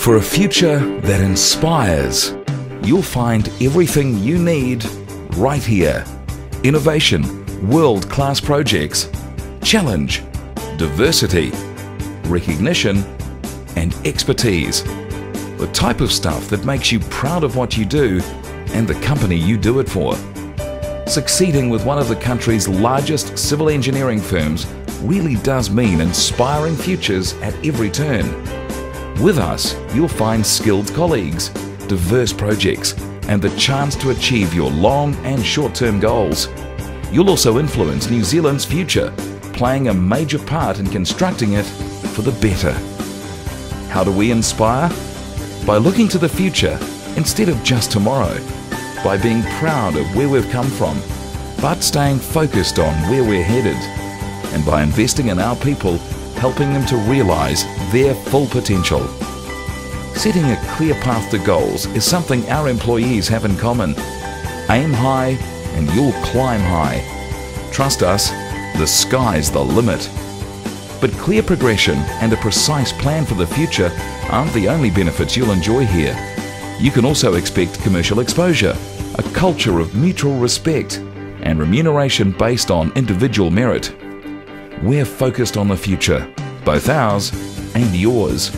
For a future that inspires, you'll find everything you need right here. Innovation, world-class projects, challenge, diversity, recognition, and expertise. The type of stuff that makes you proud of what you do and the company you do it for. Succeeding with one of the country's largest civil engineering firms really does mean inspiring futures at every turn. With us, you'll find skilled colleagues, diverse projects, and the chance to achieve your long and short-term goals. You'll also influence New Zealand's future, playing a major part in constructing it for the better. How do we inspire? By looking to the future instead of just tomorrow by being proud of where we've come from, but staying focused on where we're headed, and by investing in our people, helping them to realise their full potential. Setting a clear path to goals is something our employees have in common. Aim high and you'll climb high. Trust us, the sky's the limit. But clear progression and a precise plan for the future aren't the only benefits you'll enjoy here. You can also expect commercial exposure, a culture of mutual respect, and remuneration based on individual merit. We're focused on the future, both ours and yours.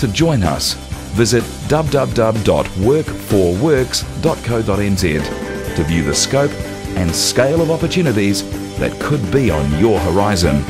To join us, visit www.work4works.co.nz to view the scope and scale of opportunities that could be on your horizon.